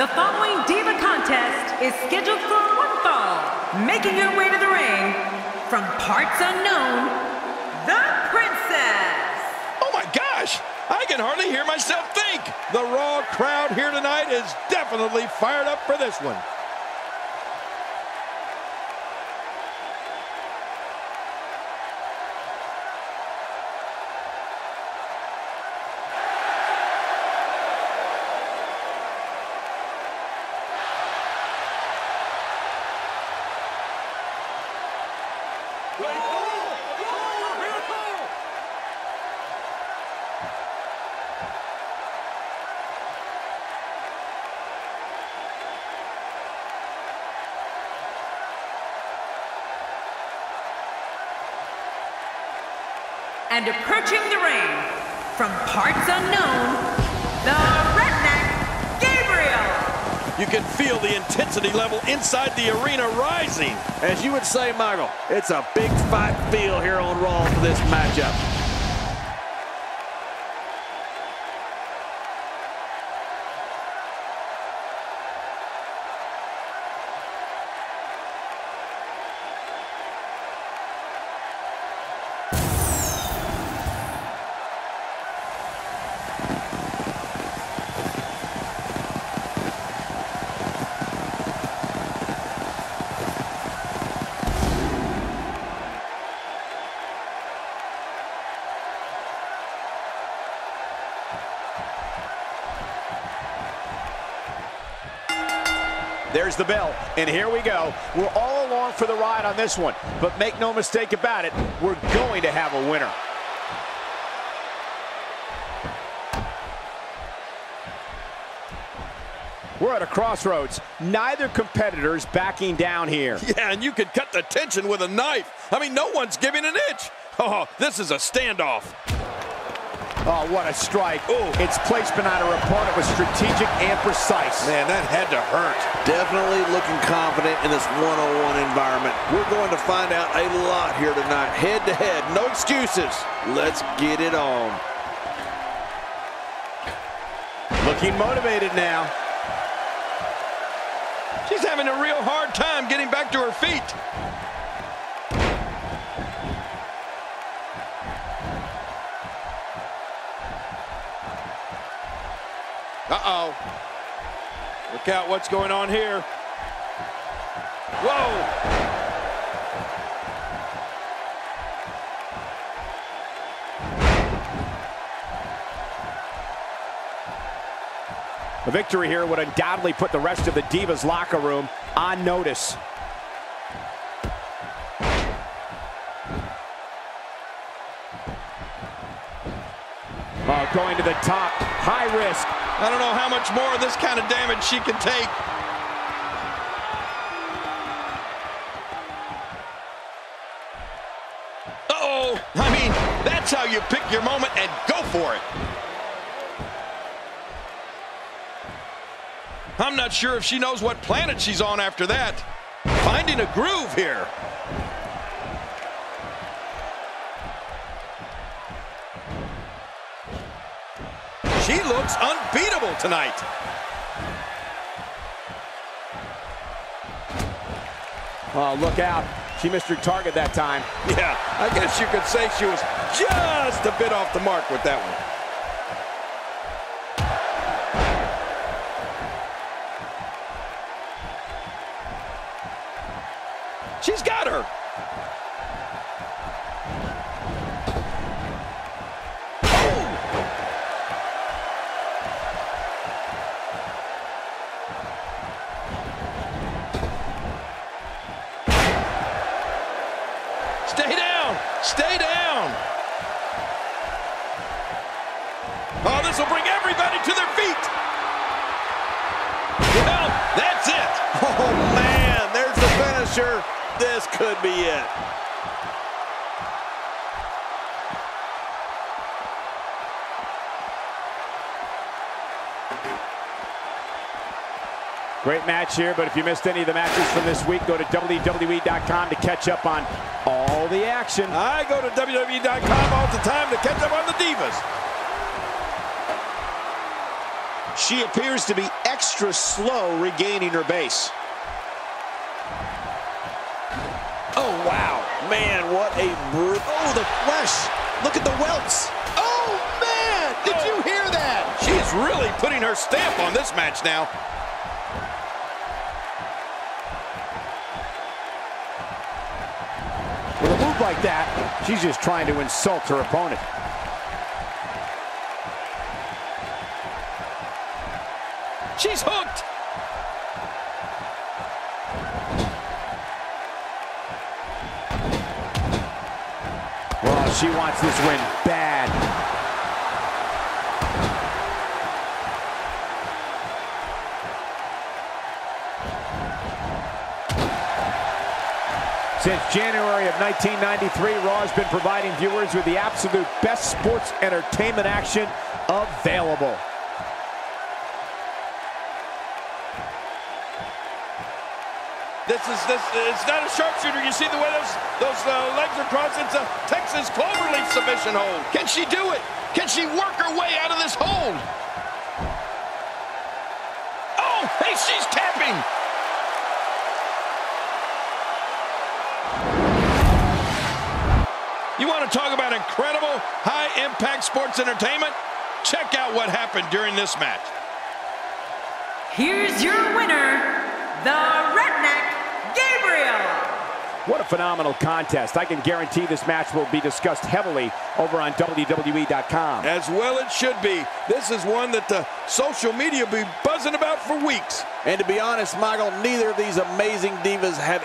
The following Diva contest is scheduled for one fall. Making her way to the ring from parts unknown, the Princess. Oh my gosh! I can hardly hear myself think. The Raw crowd here tonight is definitely fired up for this one. And approaching the ring from parts unknown, the. You can feel the intensity level inside the arena rising. As you would say, Michael, it's a big fight feel here on Raw for this matchup. There's the bell, and here we go. We're all along for the ride on this one, but make no mistake about it, we're going to have a winner. We're at a crossroads. Neither competitor's backing down here. Yeah, and you could cut the tension with a knife. I mean, no one's giving an inch. Oh, this is a standoff. Oh, what a strike. Ooh. Its placement on her opponent was strategic and precise. Man, that had to hurt. Definitely looking confident in this one-on-one environment. We're going to find out a lot here tonight. Head to head, no excuses. Let's get it on. Looking motivated now. She's having a real hard time getting back to her feet. Uh-oh. Look out what's going on here. Whoa! A victory here would undoubtedly put the rest of the Divas locker room on notice. Oh, going to the top, high risk. I don't know how much more of this kind of damage she can take. Uh-oh! I mean, that's how you pick your moment and go for it. I'm not sure if she knows what planet she's on after that. Finding a groove here. She looks unbeatable tonight. Oh, look out. She missed her target that time. Yeah, I guess you could say she was just a bit off the mark with that one. She's got her. Down. Stay down. Oh, this will bring everybody to their feet. Well, that's it. Oh, man, there's the finisher. This could be it. Great match here, but if you missed any of the matches from this week, go to WWE.com to catch up on all the action. I go to WWE.com all the time to catch up on the Divas. She appears to be extra slow regaining her base. Oh, wow. Man, what a brute. Oh, the flesh. Look at the welts. Oh, man. Did Oh. you hear that? She is really putting her stamp on this match now. With a move like that, she's just trying to insult her opponent. She's hooked. Well, she wants this win bad. Since January of 1993, Raw has been providing viewers with the absolute best sports entertainment action available. This is this. It's not a sharpshooter. You see the way those those uh, legs are crossed. It's a Texas cloverleaf submission hold. Can she do it? Can she work her way out of this hold? Oh, hey, she's tapping. You want to talk about incredible high-impact sports entertainment? Check out what happened during this match. Here's your winner, the Redneck Gabriel. What a phenomenal contest. I can guarantee this match will be discussed heavily over on WWE.com. As well it should be. This is one that the social media will be buzzing about for weeks. And to be honest, Michael, neither of these amazing divas have